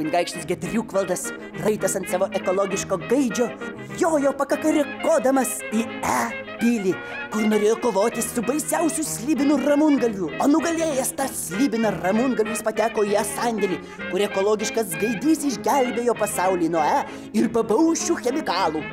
Kunigaikštis Gedriukvaldas, raitas ant savo ekologiško gaidžio, jojo pakakarikodamas į E pilį, kur norėjo kovoti su baisiausiu slybinu Ramungaliu. O nugalėjęs tą slybiną Ramungaliu jis pateko į ją sandėlį, kur ekologiškas gaidys išgelbėjo pasaulį nuo E ir babaušių chemikalų.